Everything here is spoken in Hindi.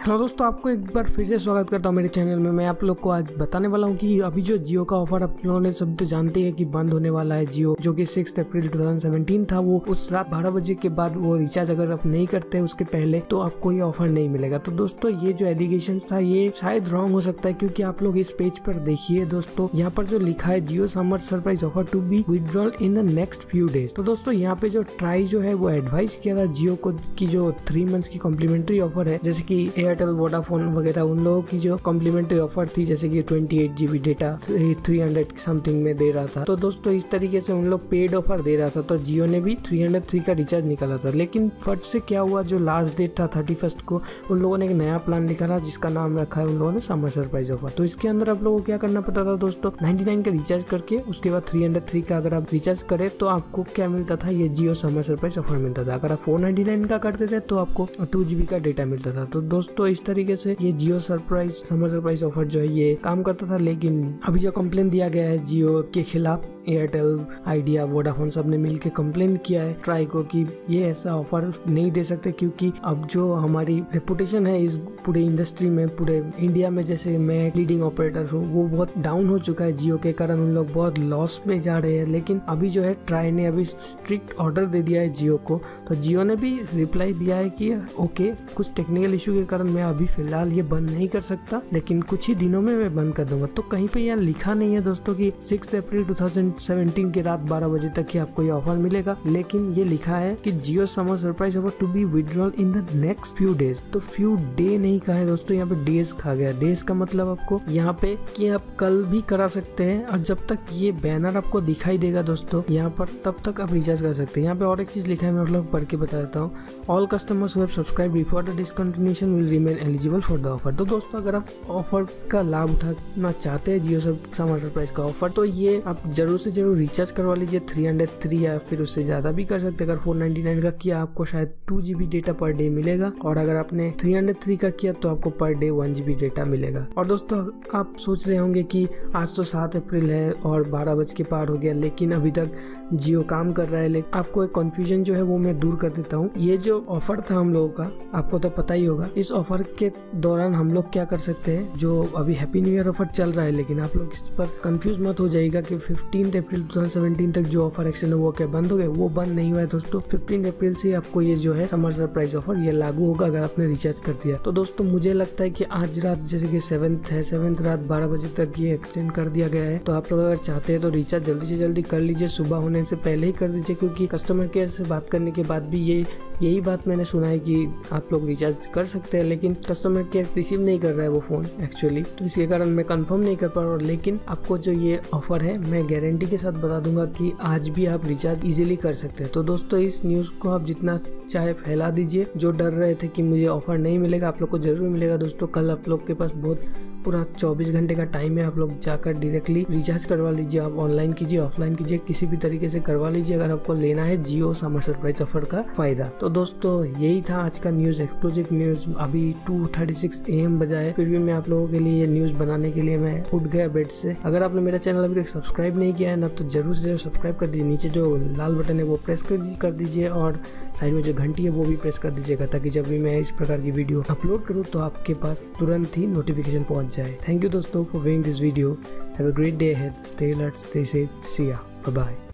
हेलो दोस्तों, आपको एक बार फिर से स्वागत करता हूँ मेरे चैनल में। मैं आप लोग को आज बताने वाला हूँ कि अभी जो जियो का ऑफ़र आप लोगों ने सब तो जानते हैं कि बंद होने वाला है जियो जो कि सिक्स अप्रैल 2017 था। वो उस रात बारह बजे के बाद वो रिचार्ज अगर आप नहीं करते उसके पहले तो आपको ये ऑफ़र नहीं मिलेगा। तो दोस्तों, ये जो एलिगेशन था, ये शायद रॉन्ग हो सकता है, क्योंकि आप लोग इस पेज पर देखिए दोस्तों, यहाँ पर जो लिखा है Jio summer surprise offer to be withdrawal in the next few days तो दोस्तों, यहाँ पे जो ट्राई जो है, वो एडवाइस किया था जियो को की जो थ्री मंथ्स की कॉम्प्लीमेंट्री ऑफ़र है, जैसे की एयरटेल वोडाफोन वगैरह, उन लोगों की जो कॉम्प्लीमेंट्री ऑफ़र थी, जैसे कि twenty eight GB data three hundred something में दे रहा था। तो दोस्तों, इस तरीके से उन लोग पेड ऑफ़र दे रहा था तो जियो ने भी थ्री हंड्रेड थ्री का रिचार्ज निकाला था। लेकिन फट से क्या हुआ, जो लास्ट डेट था थर्टी फ़र्स्ट को, उन लोगों ने एक नया प्लान निकाला, जिसका नाम रखा है उन लोगों ने समर सरप्राइज़ ऑफ़र तो इसके अंदर आप लोगों को क्या करना पड़ता था दोस्तों? नाइनटी नाइन का रिचार्ज करके, उसके बाद थ्री हंड्रेड थ्री का अगर आप रिचार्ज करें तो आपको क्या मिलता था? ये जियो समर सरप्राइज़ ऑफ़र मिलता था। अगर आप फोर नाइनटी नाइन का करते थे तो आपको टू जीबी का डेटा मिलता था। तो दोस्तों इस तरीके से ये Jio surprise, summer surprise offer जो है ये काम करता था, लेकिन अभी जो कंप्लेन दिया गया है जियो के खिलाफ एयरटेल आइडिया वोडाफोन सबने मिलकर कंप्लेन किया है ट्राई को कि ये ऐसा ऑफ़र नहीं दे सकते क्योंकि अब जो हमारी रेपुटेशन है इस पूरे इंडस्ट्री में, पूरे इंडिया में, जैसे मैं लीडिंग ऑपरेटर हूँ, वो बहुत डाउन हो चुका है जियो के कारण, उन लोग बहुत लॉस में जा रहे हैं। लेकिन अभी जो है ट्राई ने अभी स्ट्रिक्ट ऑर्डर दे दिया है जियो को। तो जियो ने भी रिप्लाई दिया है कि, ओके, कुछ टेक्निकल इशू के कारण मैं अभी फ़िलहाल ये बंद नहीं कर सकता, लेकिन कुछ ही दिनों में मैं बंद कर दूँगा। तो कहीं पे यहाँ लिखा नहीं है दोस्तों की सिक्स अप्रैल टू 2017 की रात 12 बजे तक ही आपको ये ऑफ़र मिलेगा। लेकिन ये लिखा है कि Jio summer surprise offer to be withdrawal in the next few days तो फ्यू डे नहीं कहा है दोस्तों, यहाँ पे डेज़ कहा गया। डेज़ का मतलब आपको यहाँ पे कि आप कल भी करा सकते हैं और जब तक ये बैनर आपको दिखाई देगा दोस्तों, यहाँ पर तब तक आप रिचार्ज कर सकते हैं। यहाँ पे और एक चीज़ लिखा है, मैं लोग पढ़ के बता देता हूँ। All customers subscribe before the discontinuation will remain eligible for the offer तो दोस्तों, अगर आप ऑफ़र का लाभ उठाना चाहते हैं जियो समर सरप्राइज़ का ऑफ़र तो ये आप ज़रूर से ज़रूर रिचार्ज करवा लीजिए थ्री हंड्रेड थ्री या फिर उससे ज़्यादा भी कर सकते अगर फोर नाइनटी नाइन का किया, आपको शायद two GB data per day मिलेगा। और अगर आपने थ्री हंड्रेड थ्री का किया तो आपको per day one GB data मिलेगा। और दोस्तों, आप सोच रहे होंगे कि आज तो सात अप्रैल है और बारह बज के पार हो गया, लेकिन अभी तक जियो काम कर रहा है। लेकिन आपको एक कन्फ्यूज़न जो है, वो मैं दूर कर देता हूँ। ये जो ऑफ़र था हम लोगों का, आपको तो पता ही होगा, इस ऑफ़र के दौरान हम लोग क्या कर सकते हैं, जो अभी हैप्पी न्यू ईयर ऑफ़र चल रहा है, लेकिन आप लोग इस पर कंफ्यूज मत हो जाएगा कि फिफ्टीन अप्रैल 2017 तक जो ऑफ़र एक्सटेंड हुआ, क्या बंद हो गया वो बंद नहीं हुआ है दोस्तों। फिफ्टीन अप्रैल से आपको ये जो है समर सरप्राइज़ ऑफ़र ये लागू होगा अगर आपने रिचार्ज कर दिया। तो दोस्तों, मुझे लगता है की आज रात, जैसे की सेवंथ है सेवंथ रात बारह बजे तक ये एक्सटेंड कर दिया गया है। तो आप लोग अगर चाहते हैं तो रिचार्ज जल्दी से जल्दी कर लीजिए। सुबह होने से पहले ही कर दीजिए, क्योंकि कस्टमर केयर से बात करने के बाद भी ये यही बात मैंने सुना है कि आप लोग रिचार्ज कर सकते हैं, लेकिन कस्टमर केयर रिसीव नहीं कर रहा है वो फ़ोन एक्चुअली तो इसके कारण मैं कंफर्म नहीं कर पा रहा हूँ, लेकिन आपको जो ये ऑफ़र है, मैं गारंटी के साथ बता दूँगा कि आज भी आप रिचार्ज इजीली कर सकते हैं। तो दोस्तों, इस न्यूज़ को आप जितना चाहे फैला दीजिए। जो डर रहे थे कि मुझे ऑफ़र नहीं मिलेगा, आप लोग को ज़रूर मिलेगा। दोस्तों, कल आप लोग के पास बहुत पूरा 24 घंटे का टाइम है, आप लोग जाकर डायरेक्टली रिचार्ज करवा लीजिए, आप ऑनलाइन कीजिए ऑफलाइन कीजिए, किसी भी तरीके से करवा लीजिए, अगर आपको लेना है जियो समर सरप्राइज़ ऑफ़र का फ़ायदा। तो दोस्तों, यही था आज का न्यूज़ एक्सक्लूसिव न्यूज़ अभी two thirty six A M बजाए फिर भी मैं आप लोगों के लिए न्यूज़ बनाने के लिए मैं उठ गया बेड से। अगर आपने मेरा चैनल अभी तक सब्सक्राइब नहीं किया है ना तो ज़रूर से ज़रूर सब्सक्राइब कर दीजिए, नीचे जो लाल बटन है वो प्रेस कर दीजिए, और साइड में जो घंटी है वो भी प्रेस कर दीजिएगा, ताकि जब भी मैं इस प्रकार की वीडियो अपलोड करूँ तो आपके पास तुरंत ही नोटिफिकेशन पहुँच जाए थैंक यू दोस्तों for viewing this video have a great day alert stay safe see ya bye bye